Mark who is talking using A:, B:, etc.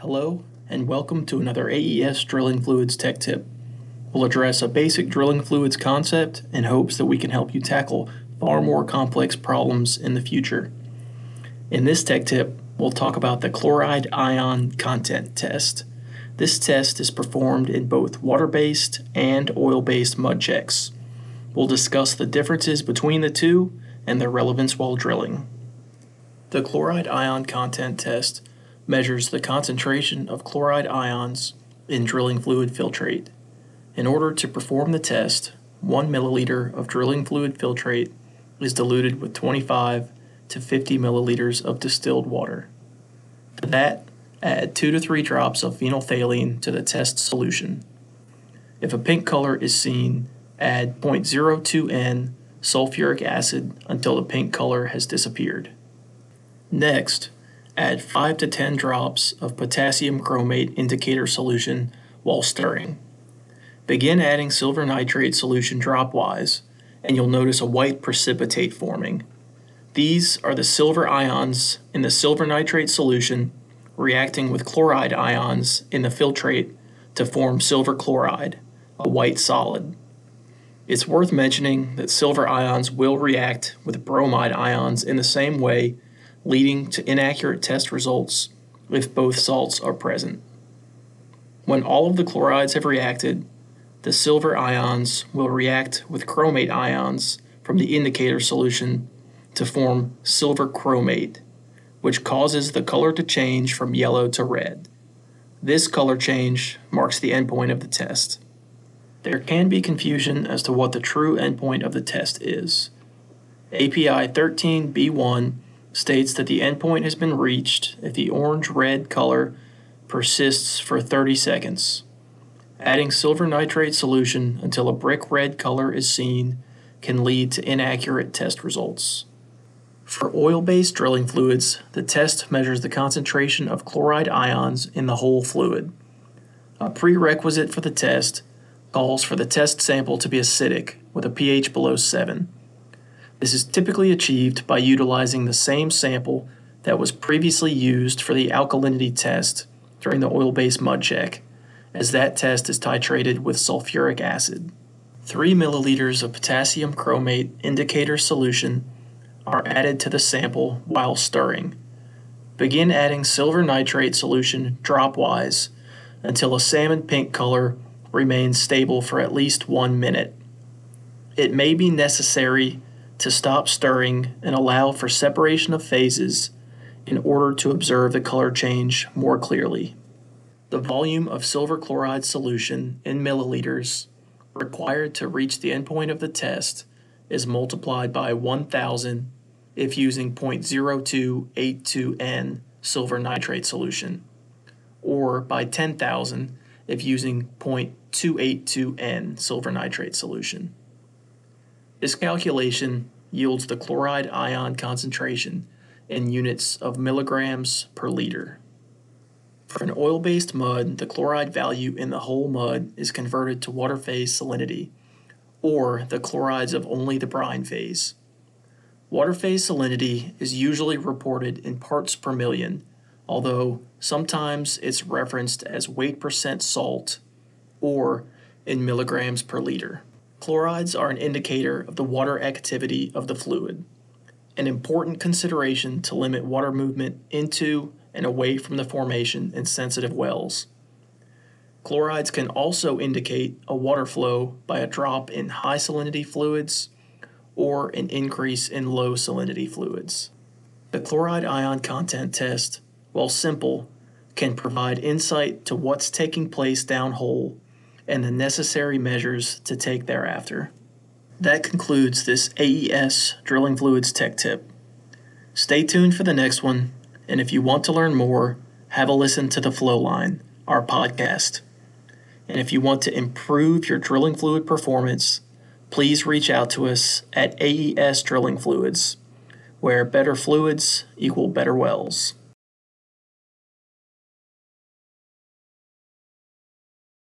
A: Hello, and welcome to another AES Drilling Fluids Tech Tip. We'll address a basic drilling fluids concept in hopes that we can help you tackle far more complex problems in the future. In this tech tip, we'll talk about the chloride ion content test. This test is performed in both water based and oil based mud checks. We'll discuss the differences between the two and their relevance while drilling. The chloride ion content test measures the concentration of chloride ions in drilling fluid filtrate. In order to perform the test, 1 milliliter of drilling fluid filtrate is diluted with 25 to 50 milliliters of distilled water. To that, add 2 to 3 drops of phenolphthalein to the test solution. If a pink color is seen, add 0.02 N sulfuric acid until the pink color has disappeared. Next, add 5 to 10 drops of potassium chromate indicator solution while stirring. Begin adding silver nitrate solution dropwise, and you'll notice a white precipitate forming. These are the silver ions in the silver nitrate solution reacting with chloride ions in the filtrate to form silver chloride, a white solid. It's worth mentioning that silver ions will react with bromide ions in the same way leading to inaccurate test results if both salts are present. When all of the chlorides have reacted, the silver ions will react with chromate ions from the indicator solution to form silver chromate, which causes the color to change from yellow to red. This color change marks the endpoint of the test. There can be confusion as to what the true endpoint of the test is. API 13b1 states that the endpoint has been reached if the orange-red color persists for 30 seconds. Adding silver nitrate solution until a brick red color is seen can lead to inaccurate test results. For oil-based drilling fluids, the test measures the concentration of chloride ions in the whole fluid. A prerequisite for the test calls for the test sample to be acidic with a pH below 7. This is typically achieved by utilizing the same sample that was previously used for the alkalinity test during the oil-based mud check, as that test is titrated with sulfuric acid. 3 milliliters of potassium chromate indicator solution are added to the sample while stirring. Begin adding silver nitrate solution dropwise until a salmon pink color remains stable for at least one minute. It may be necessary to stop stirring and allow for separation of phases in order to observe the color change more clearly. The volume of silver chloride solution in milliliters required to reach the endpoint of the test is multiplied by 1000 if using 0.0282 N silver nitrate solution, or by 10,000 if using 0.282 N silver nitrate solution. This calculation yields the chloride ion concentration in units of milligrams per liter. For an oil-based mud, the chloride value in the whole mud is converted to water phase salinity, or the chlorides of only the brine phase. Water phase salinity is usually reported in parts per million, although sometimes it's referenced as weight percent salt or in milligrams per liter. Chlorides are an indicator of the water activity of the fluid, an important consideration to limit water movement into and away from the formation in sensitive wells. Chlorides can also indicate a water flow by a drop in high salinity fluids or an increase in low salinity fluids. The chloride ion content test, while simple, can provide insight to what's taking place downhole and the necessary measures to take thereafter. That concludes this AES Drilling Fluids Tech Tip. Stay tuned for the next one, and if you want to learn more, have a listen to the Flowline, our podcast. And if you want to improve your drilling fluid performance, please reach out to us at AES Drilling Fluids, where better fluids equal better wells.